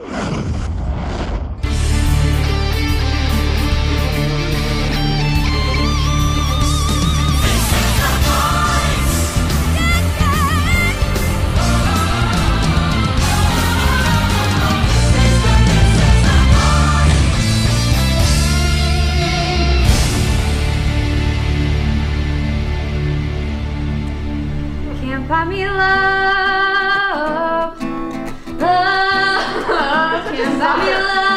Can't Love.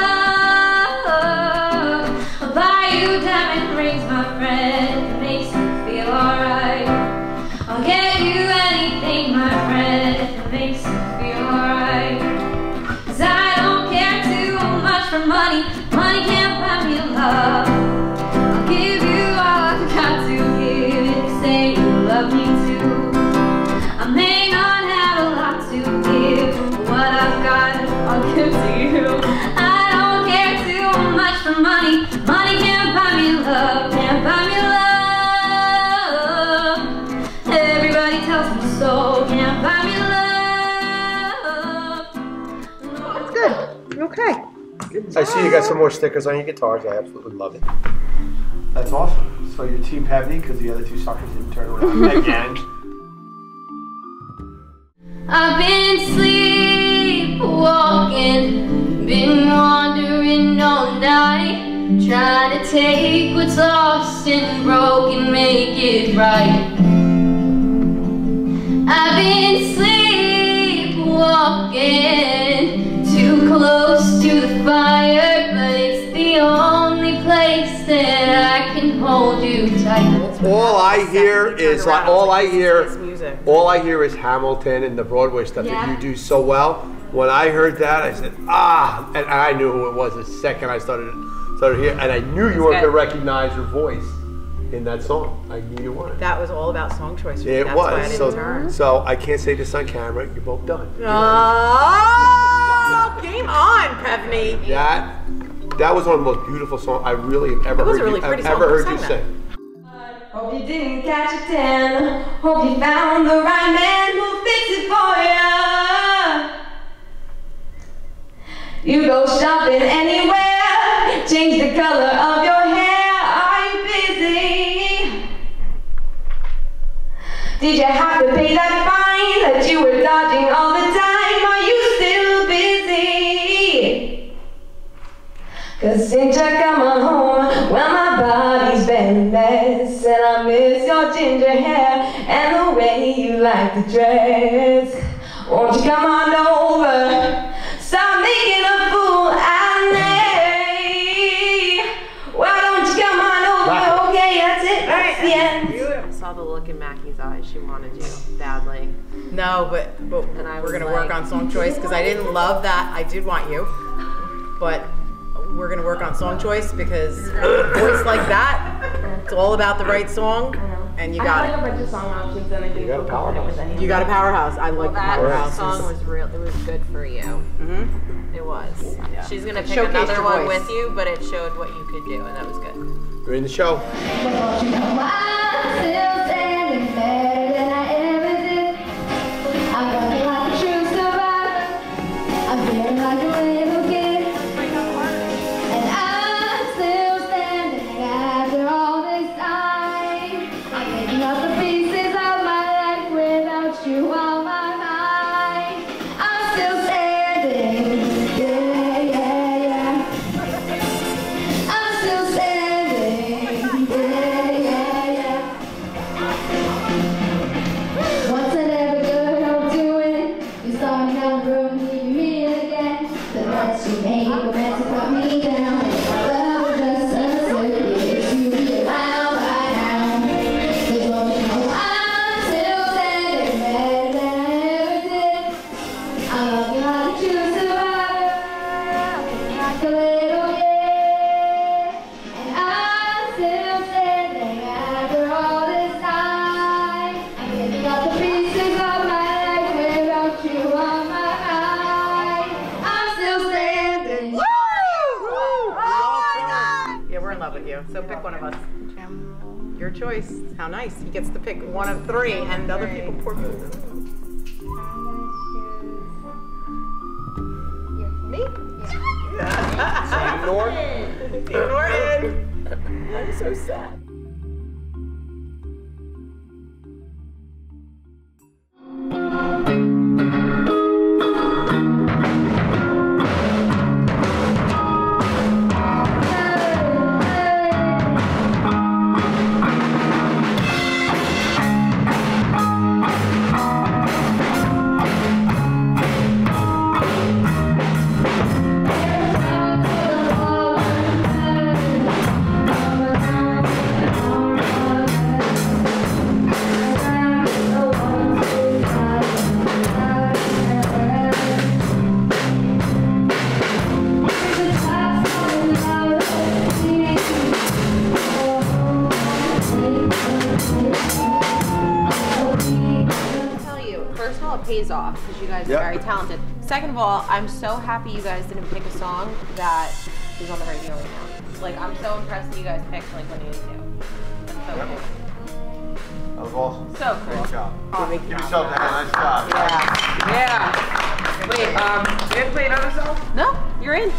Got, I'll give to you. I don't care too much for money. Money can't buy me love, can't buy me love. Everybody tells me so, can't buy me love. That's good. Okay. I see you got some more stickers on your guitars. I absolutely love it. That's awesome. So your team Pevney because the other two suckers didn't turn around again. I've been sleepwalking, been wandering all night, trying to take what's lost and broken, make it right. I've been sleepwalking, too close to the fire, but it's the only place that I can hold you tight. All I hear is like all I hear. All I hear is Hamilton and the Broadway stuff that you do so well. When I heard that, I said, ah, and I knew who it was the second I started started here, and I knew you weren't good. going to recognize your voice in that song. I knew you weren't. That was all about song choice. for me. it That's why I was. didn't So, turn. so I can't say this on camera. You're both done. Oh, game on, Pevney. That that was one of the most beautiful songs I really have ever It was heard a really you, pretty I've ever heard you that? sing. Hope you didn't catch a ten. Hope you found the right man who'll fix it for you. You go shopping anywhere, change the color of your hair. Are you busy? Did you have to pay that fine that you were dodging all the time? Are you still busy? Cause since I come on home, well my body's been a mess And I miss your ginger hair and the way you like to dress Won't you come on over, saw the look in Mackie's eyes. She wanted you badly. No, but but And I we're was gonna work on song choice because I didn't love that. I did want you, but we're gonna work on song choice because a voice like that, it's all about the right song, and you got a bunch of song options and I didn't got a powerhouse. it. You got a powerhouse. I like the That powerhouses. song was real. It was good for you. Mhm. It was. She's gonna It pick showcased another one voice. with you, but it showed what you could do, and that was good. You're in the show. We're in love with you. So pick one of us. Your choice. How nice. He gets to pick one of three, and other people poor people. Me? Sam Norton. Norton. I'm so sad. Pays off because you guys Yeah. are very talented. Second of all, I'm so happy you guys didn't pick a song that is on the radio right now. Like, I'm so impressed that you guys picked like 182. That's so cool. That was awesome. So cool. Great job. Awesome. Give yourself a hand. Nice job. Yeah. Yeah. Wait, um, you have to play another song? No, you're in.